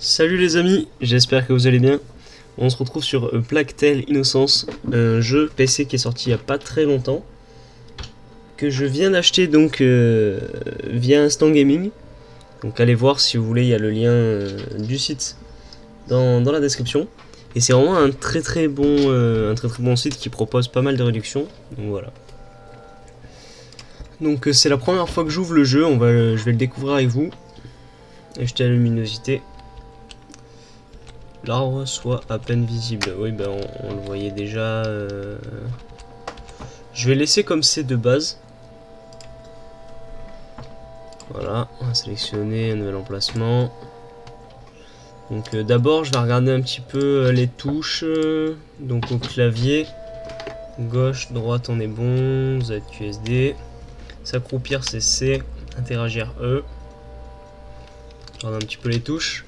Salut les amis, j'espère que vous allez bien. On se retrouve sur euh, Plague Tale Innocence, un jeu PC qui est sorti il n'y a pas très longtemps, que je viens d'acheter donc euh, via Instant Gaming. Donc allez voir si vous voulez, il y a le lien euh, du site dans, la description. Et c'est vraiment un très très bon euh, un très bon site qui propose pas mal de réductions. Donc voilà. Donc euh, c'est la première fois que j'ouvre le jeu, je vais le découvrir avec vous. Acheter la luminosité. L'arbre soit à peine visible. Oui, ben on, le voyait déjà. euh. Je vais laisser comme c'est de base. Voilà, on va sélectionner un nouvel emplacement. Donc euh, d'abord, je vais regarder un petit peu euh, les touches. donc au clavier, gauche, droite, on est bon. ZQSD. S'accroupir, c'est C. Interagir, E. Regarde un petit peu les touches.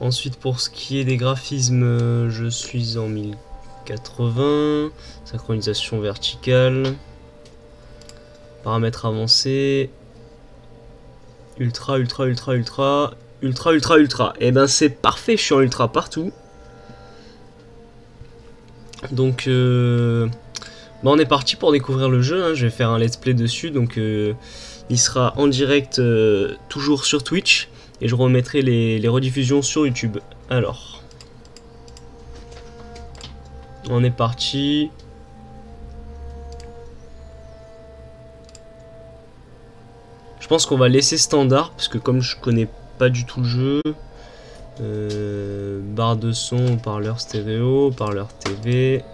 Ensuite, pour ce qui est des graphismes, euh, je suis en 1080. Synchronisation verticale. Paramètres avancés. Ultra, ultra, ultra, ultra. Ultra, ultra, ultra. Et ben c'est parfait, je suis en ultra partout. Donc, euh, bah, on est parti pour découvrir le jeu. hein. Je vais faire un let's play dessus. Donc, euh, il sera en direct toujours sur Twitch. Et je remettrai les, rediffusions sur YouTube. Alors. On est parti. Je pense qu'on va laisser standard. Parce que comme je connais pas du tout le jeu. euh, barre de son, parleur stéréo, parleur TV.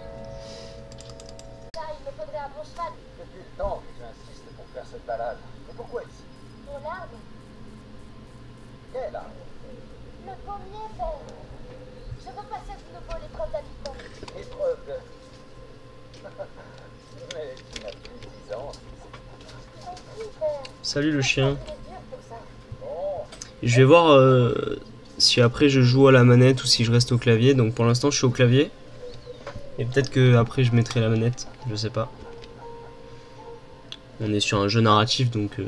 Ça, il me faudrait un bon cheval Depuis le temps que j'insiste pour faire cette balade. Mais pourquoi ici pour l'arbre. Quel arbre Le pommier, père. Je veux passer de nouveau les 30 habitants. Épreuve de... Mais tu n'as plus 10 ans. Oui, père. Salut le chien. Je vais voir euh, si après je joue à la manette ou si je reste au clavier. Donc pour l'instant je suis au clavier. Et peut-être que après je mettrai la manette, je sais pas. On est sur un jeu narratif donc euh,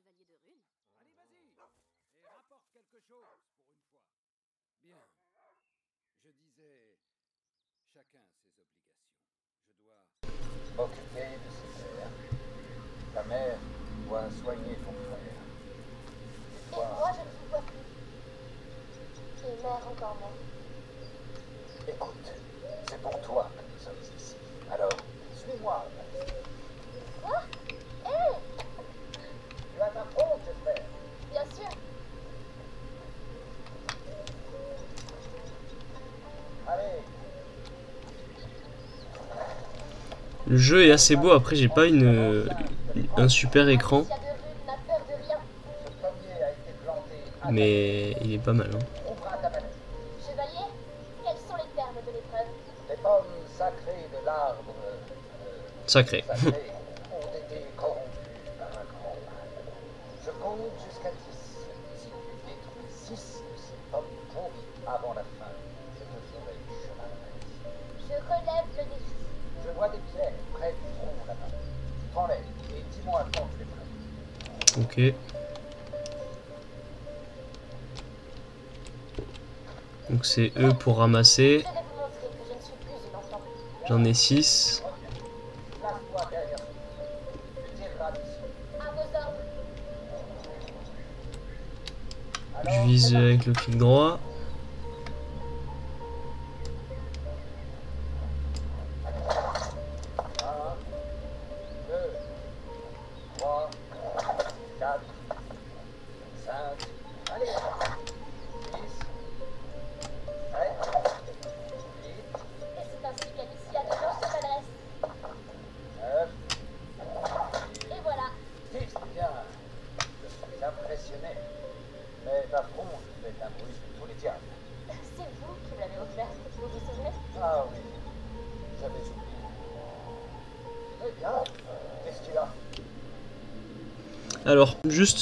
chevalier de rune Allez, vas-y Et rapporte quelque chose, pour une fois. Bien. Je disais. Chacun ses obligations. Je dois. M'occuper de ses pères. Ta mère doit soigner ton le jeu est assez beau. Après j'ai pas une un super écran, S'il y a de rune n'a peur pour ramasser. J'en ai 6. Place-toi derrière lui. Tu tireras dessus. À vos ordres. Je vise avec le clic droit.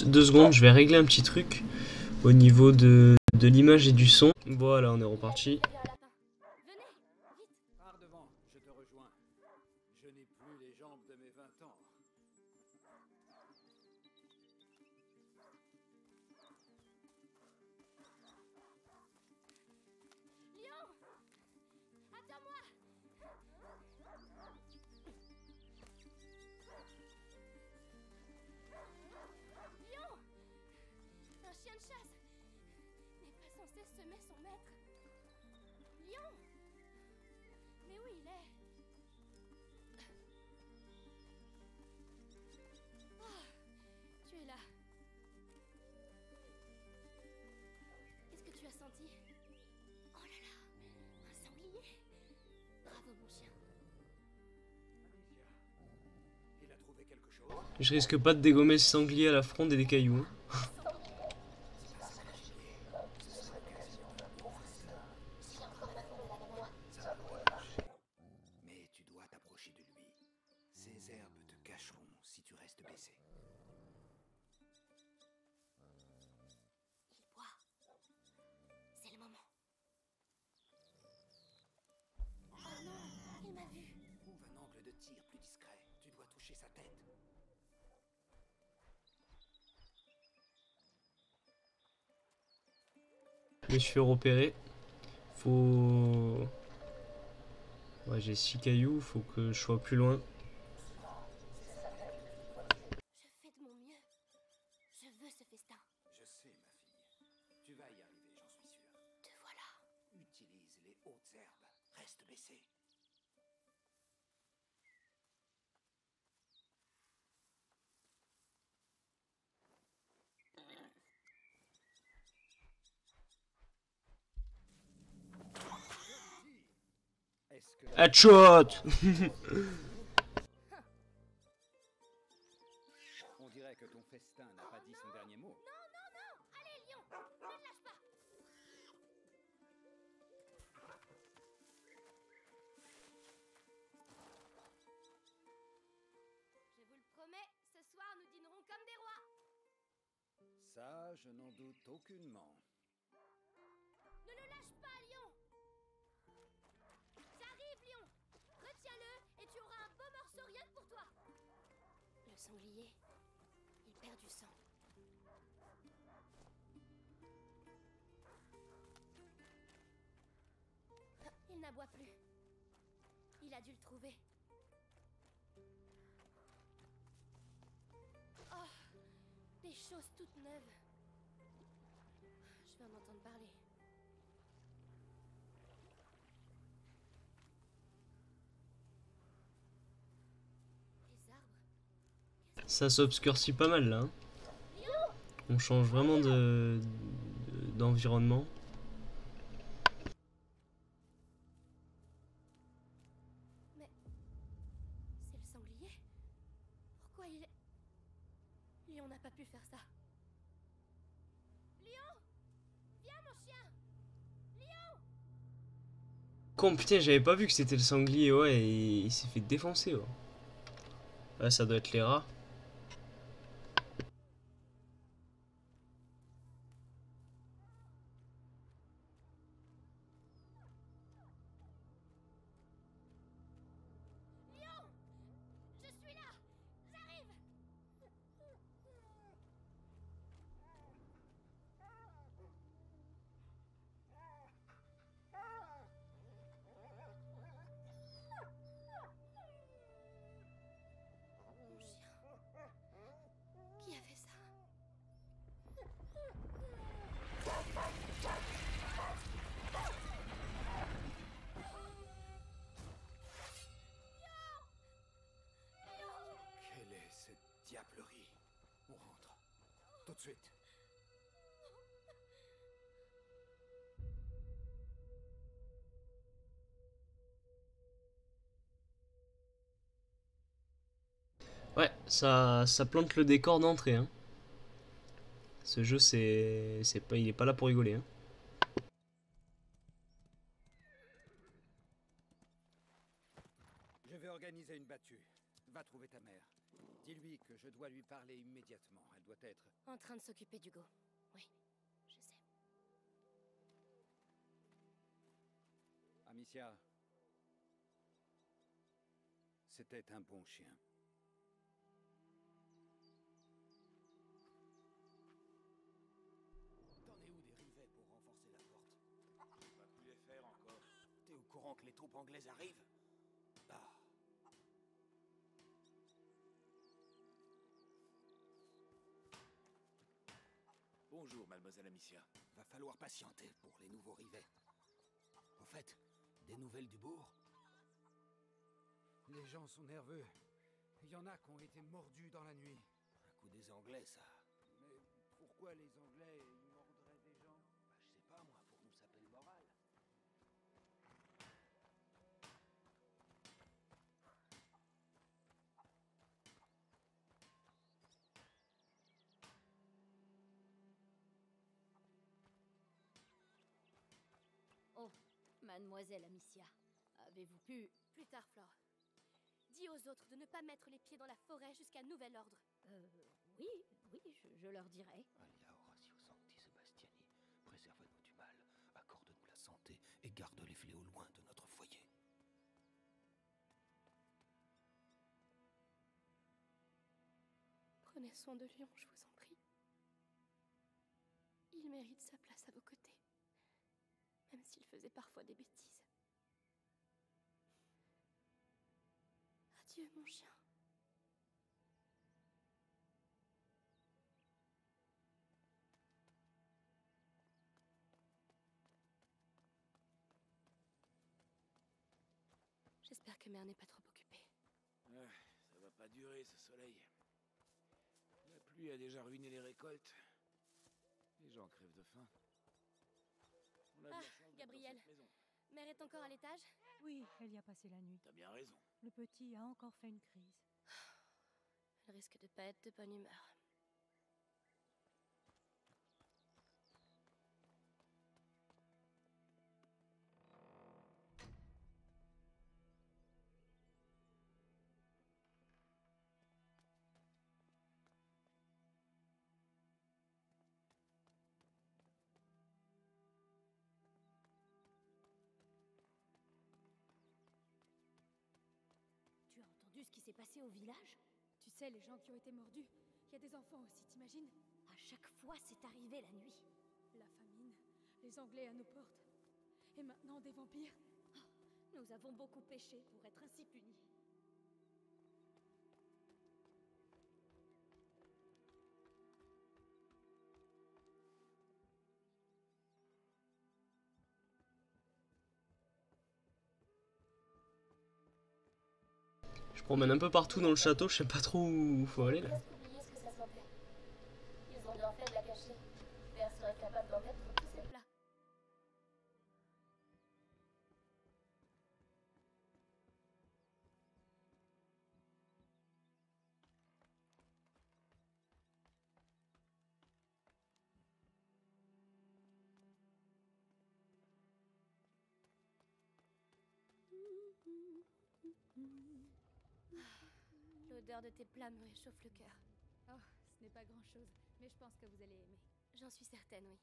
Deux secondes, je vais régler un petit truc au niveau de, de l'image et du son. Voilà, on est reparti. Chien de chasse n'est pas censé semer son maître. Lion Mais où il est? Oh, Tu es là. Qu'est-ce que tu as senti? Oh là là Un sanglier Bravo mon chien. Amicia, il a trouvé quelque chose? Je risque pas de dégommer ce sanglier à la fronde et des cailloux. Me suis repéré. Faut. Ouais, j'ai 6 cailloux, faut que je sois plus loin. Headshot on dirait que ton festin n'a pas dit son dernier mot. Non, non, non. Allez, Lion Ne le lâche pas. Je vous le promets, ce soir nous dînerons comme des rois. Ça, je n'en doute aucunement. Sanglier, il perd du sang. Il n'aboie plus. Il a dû le trouver. Oh, des choses toutes neuves. Je vais en entendre parler. Les arbres Ça s'obscurcit pas mal là. hein. On change vraiment de de- d'environnement. Mais c'est le sanglier Pourquoi il est... Lion n'a pas pu faire ça. Lion Viens mon chien Lion Con, putain, j'avais pas vu que c'était le sanglier, ouais, et il s'est fait défoncer, ouais. Ouais, ça doit être les rats. Ouais, ça, plante le décor d'entrée, hein. Ce jeu, c'est, c'est pas, il est pas là pour rigoler, hein. Je vais organiser une battue. Va trouver ta mère. Dis-lui que je dois lui parler immédiatement. Elle doit être... En train de s'occuper d'Hugo. Oui, je sais. Amicia. C'était un bon chien. T'en es où des rivets pour renforcer la porte? On va plus les faire encore. T'es au courant que les troupes anglaises arrivent? Bonjour, mademoiselle Amicia. Va falloir patienter pour les nouveaux rivets. Au fait, des nouvelles du bourg? Les gens sont nerveux. Il y en a qui ont été mordus dans la nuit. Un coup des Anglais, ça. Mais pourquoi les Anglais mademoiselle Amicia, avez-vous pu... Plus tard, Flore? Dis aux autres de ne pas mettre les pieds dans la forêt jusqu'à nouvel ordre. Euh, oui, oui, je, je leur dirai. Alia Horatio Sancti Sebastiani, préserve-nous du mal, accorde-nous la santé et garde les fléaux loin de notre foyer. Prenez soin de Lyon, je vous en prie. Il mérite sa place à vos s'il faisait parfois des bêtises. Adieu, mon chien. J'espère que mère n'est pas trop occupée. Ah, ça va pas durer, ce soleil. La pluie a déjà ruiné les récoltes. Les gens crèvent de faim. On a Ah, Gabriel. Mère est encore à l'étage Oui, elle y a passé la nuit. T'as bien raison. Le petit a encore fait une crise. Elle risque de pas être de bonne humeur. Ce qui s'est passé au village Tu sais, les gens qui ont été mordus, il y a des enfants aussi, t'imagines À chaque fois, c'est arrivé la nuit. La famine, les Anglais à nos portes. Et maintenant, des vampires Nous avons beaucoup péché pour être ainsi punis. Je promène un peu partout dans le château, je sais pas trop où faut aller là. Presque L'odeur de tes plats me réchauffe le cœur. Oh, ce n'est pas grand-chose, mais je pense que vous allez aimer. J'en suis certaine, oui.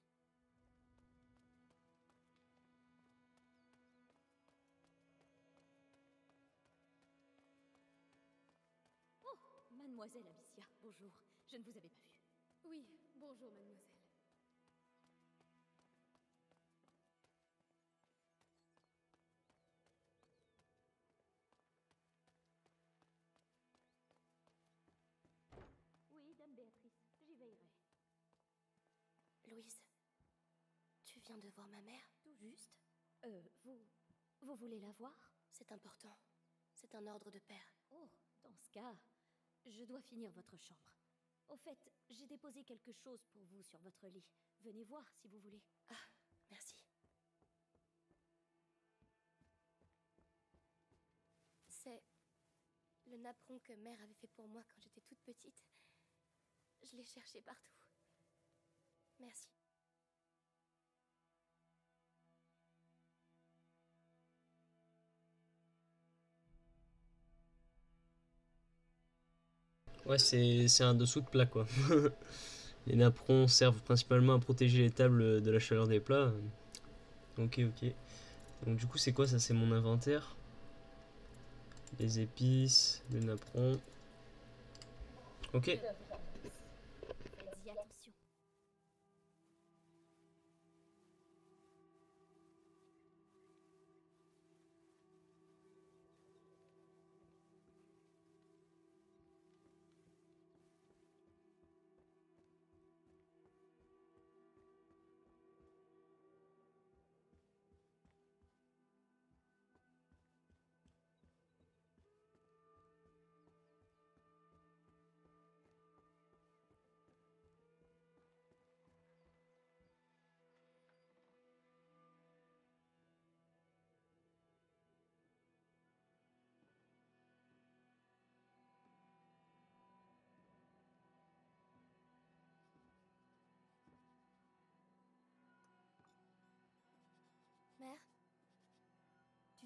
Mademoiselle Amicia, bonjour. Je ne vous avais pas vue. Oui, bonjour, mademoiselle. Viens de voir ma mère Tout juste. Euh, vous... Vous voulez la voir? C'est important. C'est un ordre de père. Oh, dans ce cas, je dois finir votre chambre. Au fait, j'ai déposé quelque chose pour vous sur votre lit. Venez voir si vous voulez. Ah, merci. C'est le napperon que mère avait fait pour moi quand j'étais toute petite. Je l'ai cherché partout. Merci. Ouais, c'est un dessous de plat quoi. les napperons servent principalement à protéger les tables de la chaleur des plats. Ok, ok. Donc du coup, c'est quoi ça? C'est mon inventaire. Les épices, les napperons. Ok.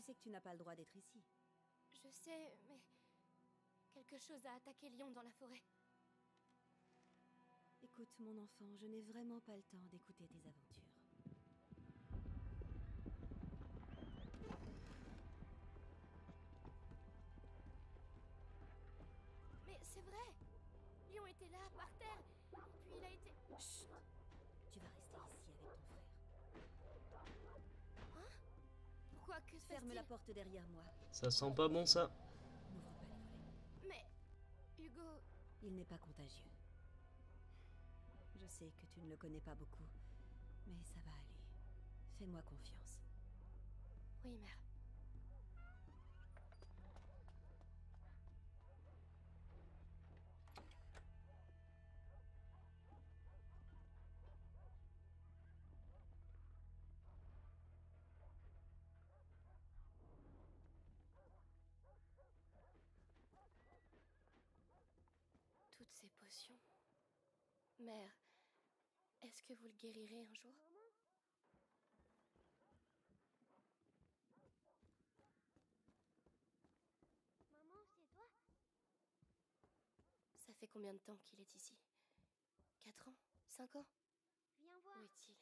Sais que tu n'as pas le droit d'être ici. je sais, mais quelque chose a attaqué Lyon dans la forêt. Écoute, mon enfant, je n'ai vraiment pas le temps d'écouter tes aventures. Mais c'est vrai Lyon était là, par terre, puis il a été... Chut Ferme la porte derrière moi. Ça sent pas bon ça. N'ouvre pas les volets. Mais... Hugo... Il n'est pas contagieux. Je sais que tu ne le connais pas beaucoup, mais ça va aller. Fais-moi confiance. Oui, mère. Mère, est-ce que vous le guérirez un jour? Maman, c'est toi? Ça fait combien de temps qu'il est ici? Quatre ans? Cinq ans? Viens voir. Où est-il?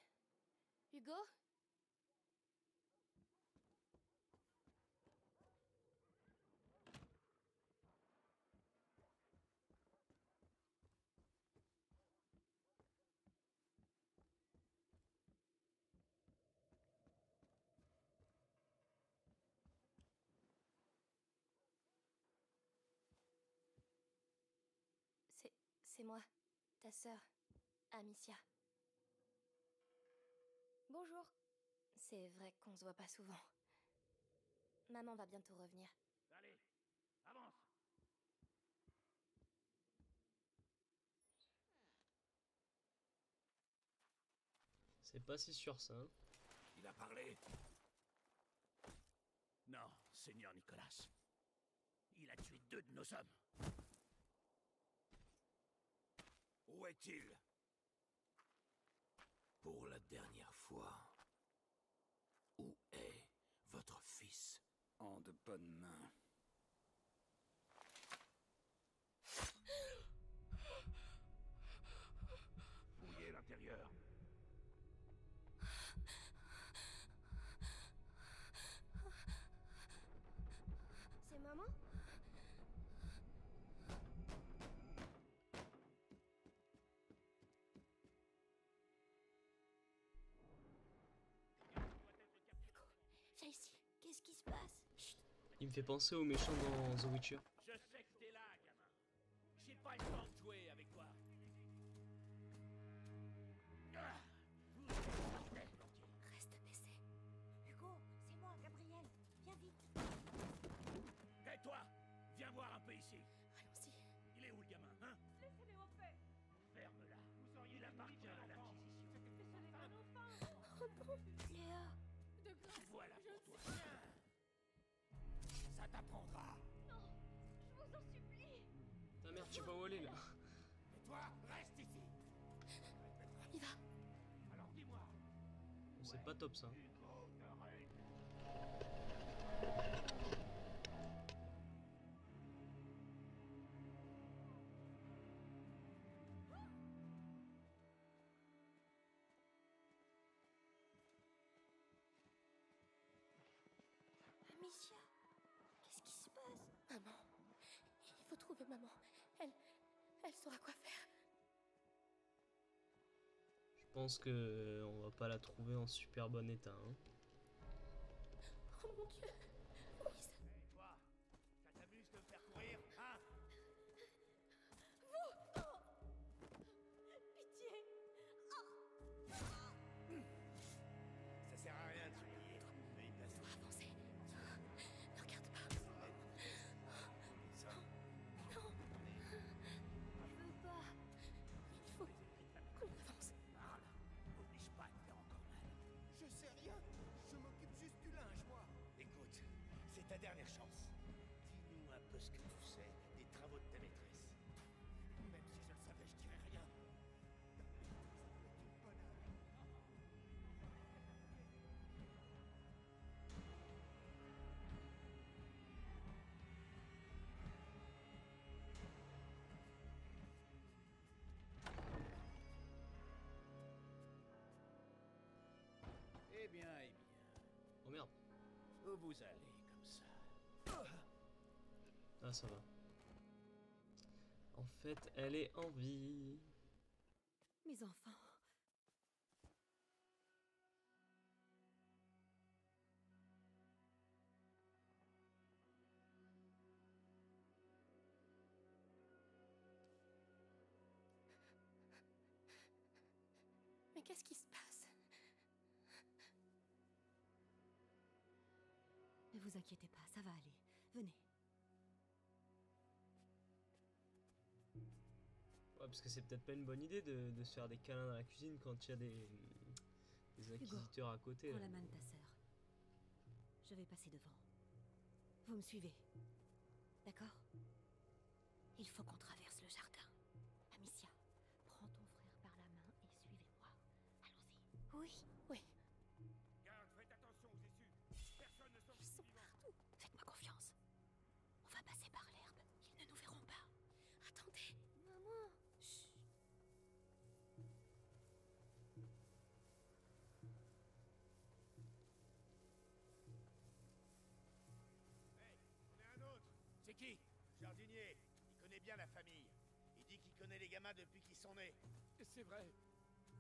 Hugo? C'est... moi, ta sœur, Amicia. Bonjour. C'est vrai qu'on se voit pas souvent. Maman va bientôt revenir. Allez, avance C'est pas si sûr ça. hein. Il a parlé Non, Seigneur Nicolas. Il a tué deux de nos hommes. Où est-il? Pour la dernière fois. Où est votre fils? En de bonnes mains. Qui se passe Chut. Il me fait penser aux méchants dans The Witcher. Je sais que t'es là, gamin. J'ai pas le temps de jouer avec toi. Ah, vous êtes sortez, Reste baissé. Hugo, c'est moi, Gabriel. Viens vite. Et toi Viens voir un peu ici. Allons-y. Il est où le gamin, hein? Laissez-les en paix Ferme-la. Vous auriez appartient à t'apprendra. Non Je vous en supplie Ta mère, tu vas où aller là Et toi, reste ici. Y va. Alors dis-moi, C'est pas top ça. Hugo maman. Elle. Elle saura quoi faire. Je pense que euh, on va pas la trouver en super bon état. hein. Oh mon dieu. Eh bien, eh bien. Oh merde. Où vous allez comme ça Ah, ça va. En fait, elle est en vie. Mes enfants. Inquiétez pas, ça va aller. Venez. Ouais, parce que c'est peut-être pas une bonne idée de, de se faire des câlins dans la cuisine quand il y a des, des inquisiteurs à côté. Prends là. la main de ta sœur. Je vais passer devant. Vous me suivez. D'accord? Il faut qu'on traverse le jardin. Amicia, prends ton frère par la main et suivez-moi. Allons-y. Oui, oui. Les gamins depuis qu'ils sont nés. C'est vrai.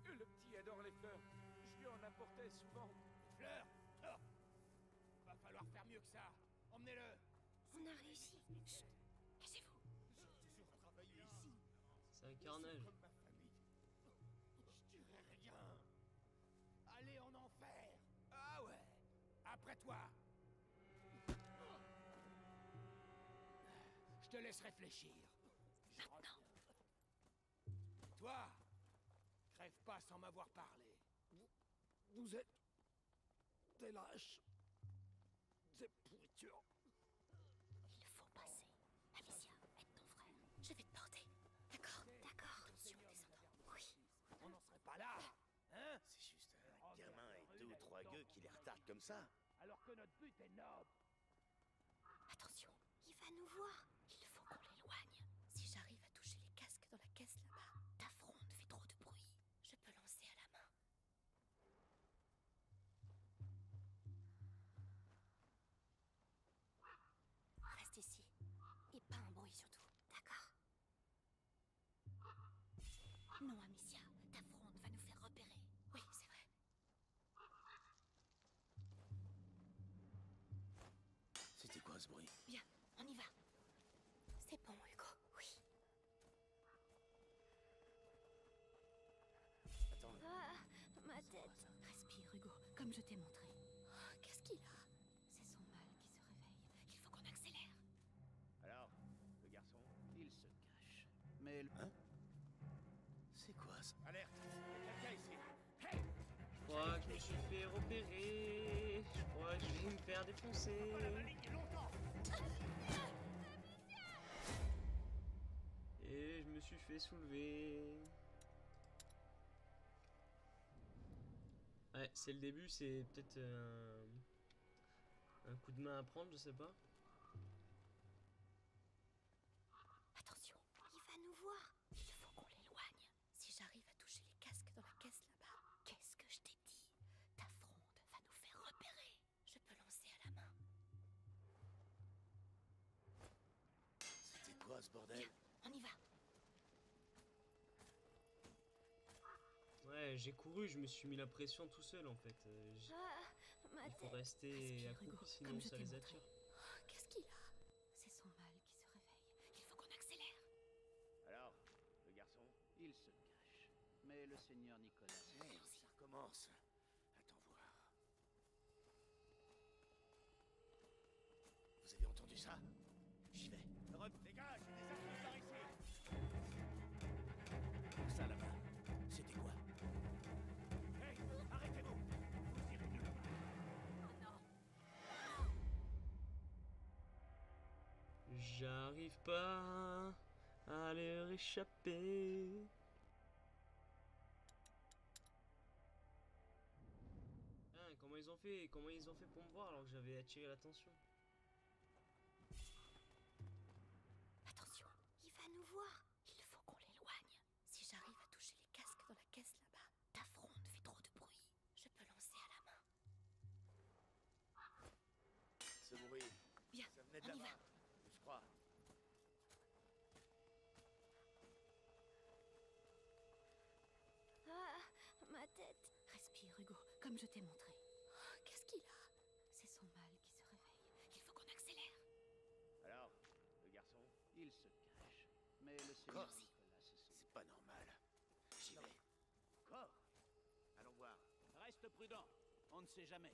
Le petit adore les fleurs. Je lui en apportais souvent. Fleurs Oh. Va falloir faire mieux que ça. Emmenez-le. On a réussi. Chut. Cassez-vous. J'ai toujours travaillé ici. C'est un carnage. Comme ma famille. Je dirai rien. Allez en enfer. Ah ouais. Après toi. Je te laisse réfléchir. Je reviens. Toi, crève pas sans m'avoir parlé. Vous êtes des lâches. Des pourritures. Il faut passer. Amicia, aide ton frère. Je vais te porter. D'accord D'accord. Attention, descendons. Oui. On n'en serait pas là. Hein? C'est juste un gamin et deux ou trois gueux qui les retardent comme ça. Alors que notre but est noble. Attention, il va nous voir. Repérer. Je crois que je vais me faire défoncer. Longtemps Et je me suis fait soulever. Ouais, c'est le début, c'est peut-être un... un coup de main à prendre, je sais pas. Attention, il va nous voir. Il faut qu'on l'éloigne. Si j'arrive à toucher les casques dans la caisse là-bas, Qu'est-ce que je t'ai dit Ta fronde va nous faire repérer. je peux lancer à la main. C'était quoi ce bordel On y va. Ouais, j'ai couru, je me suis mis la pression tout seul en fait. Euh, Ah, ma Il faut tête. rester Respire, accroupi, sinon comme je ça les attire. Oh, Qu'est-ce qu'il a? C'est son mal qui se réveille. Il faut qu'on accélère. Alors, le garçon? Il se cache. Mais le seigneur Nicolas... Merde, ça recommence. J'arrive pas à leur échapper. Ah, comment ils ont fait Comment ils ont fait pour me voir alors que j'avais attiré l'attention? Attention, il va nous voir. Il faut qu'on l'éloigne. Si j'arrive à toucher les casques dans la caisse là-bas, ta fronde fait trop de bruit. Je peux lancer à la main. Ce bruit, Bien, ça venait de on y là-bas, va. Comme je t'ai montré. Oh, Qu'est-ce qu'il a? C'est son mal qui se réveille. Il faut qu'on accélère. Alors, le garçon Il se cache. Mais le seigneur. Nicolas se. C'est pas normal. J'y vais. Corps Allons voir. Reste prudent. On ne sait jamais.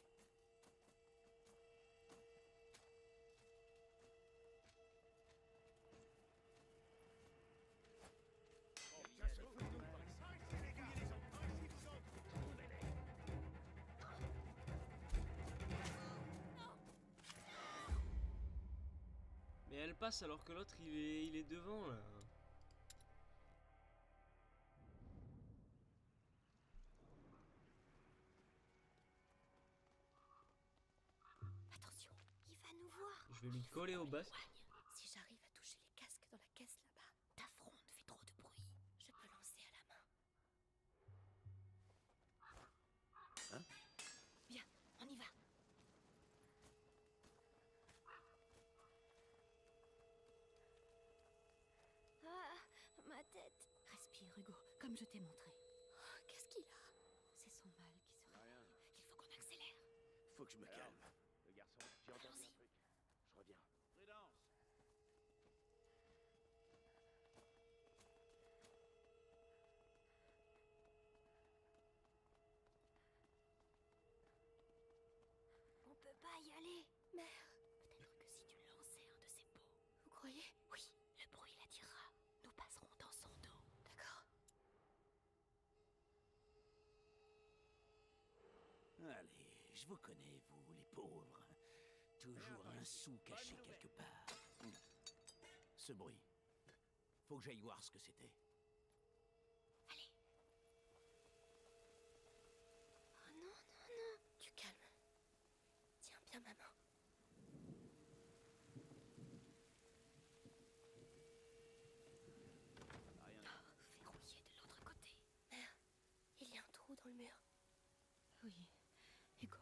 Elle passe alors que l'autre il est, il est devant là. Attention, il va nous voir. Je vais lui coller au bas. Oh, Qu'est-ce qu'il a? C'est son mal qui se réveille. Rien. Il faut qu'on accélère. Faut que je me Alors, calme. Le garçon, j'ai entendu un Allons-y. truc. Je reviens. Prudence. On peut pas y aller. Mère, peut-être que si tu lançais un de ces pots. Vous croyez Oui, le bruit l'attirera. Nous passerons dans son dos, d'accord Allez, je vous connais, vous, les pauvres. Toujours un sou caché quelque part. Ce bruit. Faut que j'aille voir ce que c'était. Allez. Oh non, non, non. Tu calmes. Tiens bien ma main. Rien. Oh, verrouillé de l'autre côté. Mère, il y a un trou dans le mur. Oui, Hugo,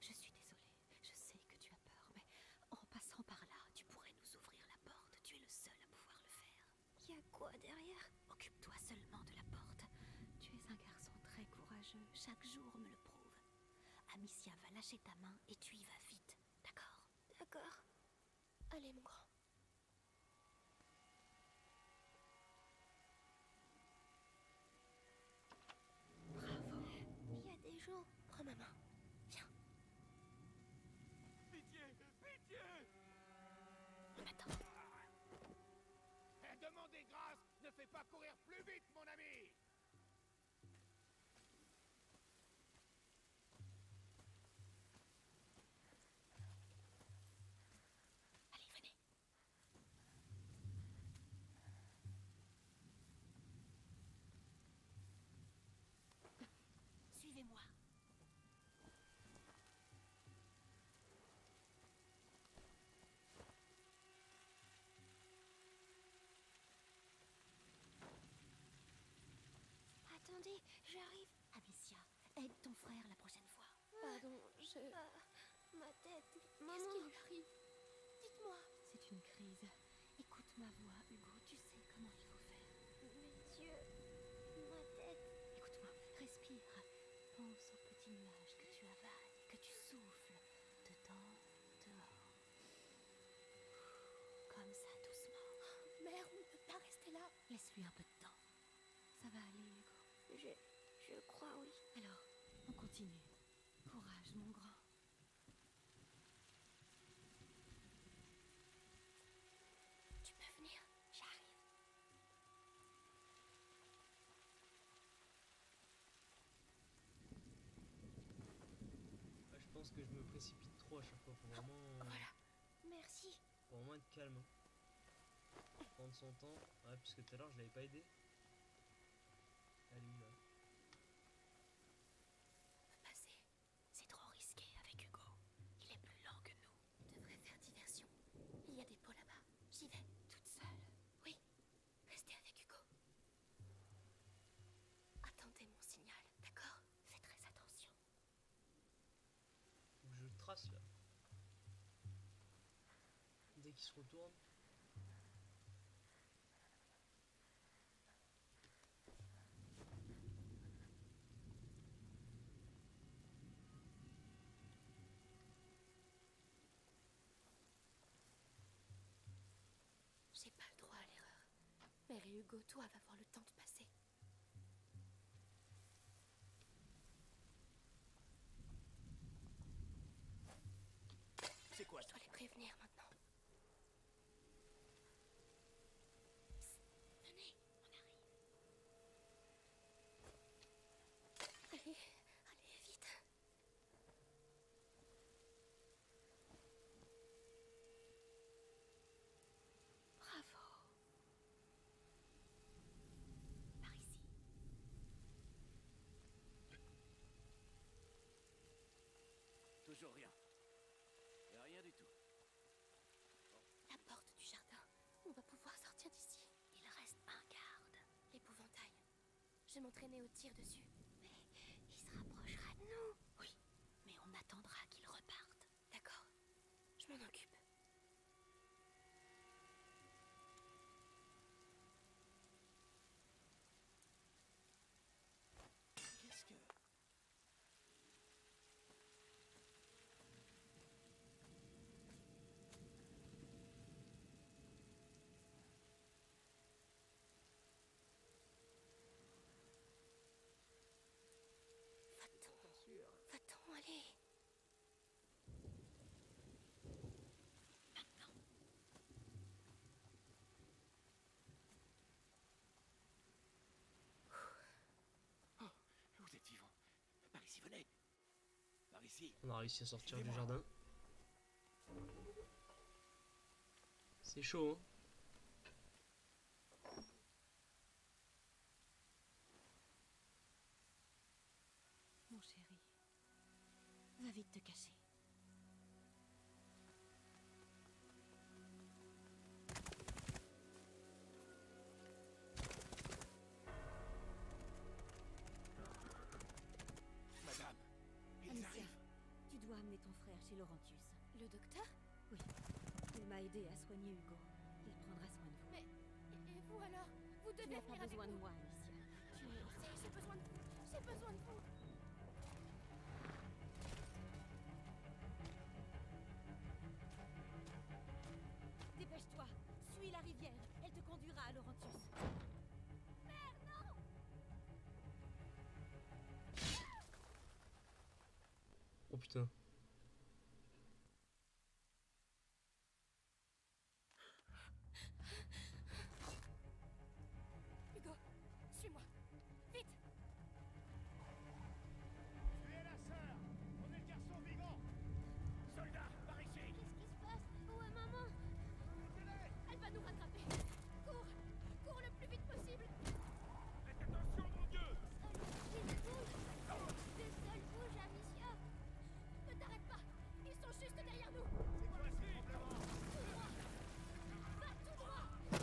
je suis désolée. Je sais que tu as peur, mais en passant par là, tu pourrais nous ouvrir la porte. Tu es le seul à pouvoir le faire. Il y a quoi derrière Occupe-toi seulement de la porte. Tu es un garçon très courageux. Chaque jour me le prouve. Amicia va lâcher ta main et tu y vas vite. D'accord D'accord. Allez, mon grand. Bravo. Prends ma main. Viens, Pitié Pitié on attend. Eh, Demandez grâce Ne fais pas courir plus vite, Attendez, j'arrive. Amicia, aide ton frère la prochaine fois. Pardon, je... Ah, ma tête. Qu'est-ce qui lui arrive Dites-moi. C'est une crise. Écoute ma voix, Hugo. Tu sais comment il faut faire. Mes dieux, ma tête. Écoute-moi, respire. Pense aux petits nuages que tu avales, que tu souffles, dedans, dehors. Comme ça, doucement. Mère, merde, ne peut pas rester là. Laisse-lui un peu de je. je crois, oui. Alors, on continue. Courage, mon grand. Tu peux venir J'arrive. Ouais, je pense que je me précipite trop à chaque fois. Faut vraiment, Voilà. Merci. faut vraiment être calme. hein. Prendre son temps. Ouais, puisque tout à l'heure je l'avais pas aidé. Elle est où là Passer. C'est trop risqué avec Hugo. Il est plus lent que nous. On devrait faire diversion. Il y a des pots là-bas. J'y vais. Toute seule Oui. Restez avec Hugo. Attendez mon signal, d'accord Faites très attention. Faut que je le trace là. J'ai pas le droit à l'erreur. Mère et Hugo doivent avoir le temps de passer. C'est quoi Je dois les prévenir maintenant. Psst, Venez, on arrive. Allez, allez, vite. Bravo. Par ici. Rien. Rien du tout. La porte du jardin. On va pouvoir sortir d'ici. Il reste un garde. L'épouvantail. Je m'entraînais au tir dessus. Mais il se rapprochera de nous. Oui, mais on attendra qu'il reparte. D'accord. Je m'en occupe. Qu'est-ce que... Va-t'en. Va-t'en, allez. Maintenant. Vous êtes vivant. Par ici, venez. Par ici. On a réussi à sortir du jardin. C'est chaud, hein Mon chéri. Va vite te cacher. Chez Laurentius. Le docteur Oui. Il m'a aidé à soigner Hugo. Il prendra soin de vous. Mais. Et vous alors? Vous Tu devez n'as venir pas avec besoin de moi, le sais, j'ai besoin de vous. J'ai besoin de vous. Dépêche-toi. Suis la rivière. Elle te conduira à Laurentius. Oh putain.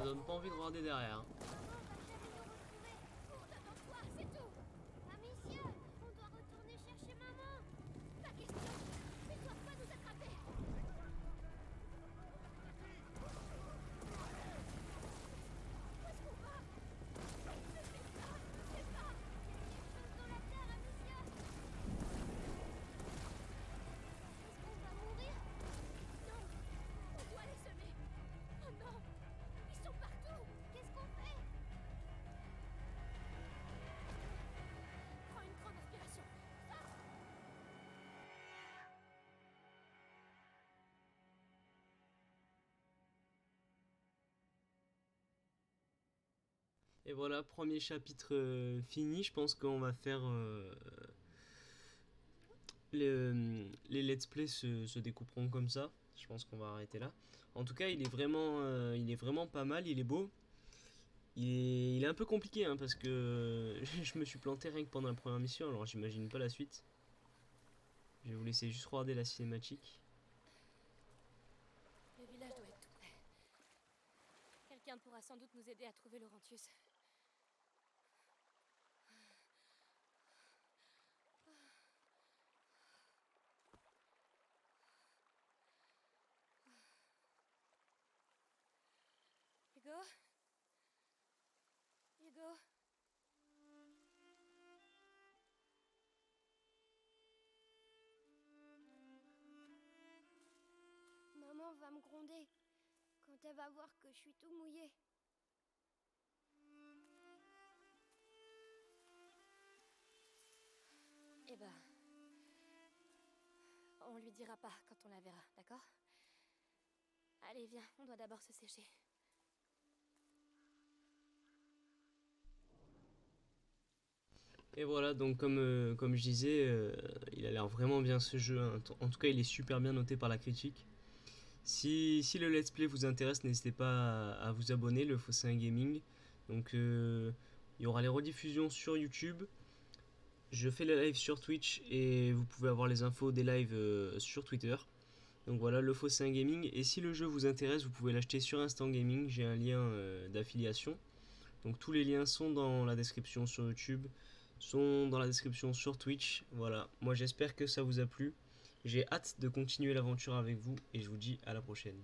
Donne pas envie de regarder derrière. Et voilà, premier chapitre euh, fini. Je pense qu'on va faire... euh, les, les let's play se, découperont comme ça. Je pense qu'on va arrêter là. En tout cas, il est vraiment, euh, il est vraiment pas mal. Il est beau. Il est, il est un peu compliqué hein, parce que je me suis planté rien que pendant la première mission. Alors j'imagine pas la suite. Je vais vous laisser juste regarder la cinématique. Le village doit être tout près. Quelqu'un pourra sans doute nous aider à trouver Laurentius. Va me gronder quand elle va voir que je suis tout mouillé. Eh ben. On lui dira pas quand on la verra, d'accord? Allez, viens, on doit d'abord se sécher. Et voilà, donc comme, euh, comme je disais, euh, il a l'air vraiment bien ce jeu. hein. En tout cas, il est super bien noté par la critique. Si, le let's play vous intéresse, n'hésitez pas à, à vous abonner, le Fossin Gaming. Donc, euh, il y aura les rediffusions sur YouTube. Je fais les lives sur Twitch et vous pouvez avoir les infos des lives euh, sur Twitter. Donc voilà, le Fossin Gaming. Et si le jeu vous intéresse, vous pouvez l'acheter sur Instant Gaming. J'ai un lien euh, d'affiliation. Donc tous les liens sont dans la description sur YouTube, sont dans la description sur Twitch. Voilà, moi j'espère que ça vous a plu. J'ai hâte de continuer l'aventure avec vous et je vous dis à la prochaine.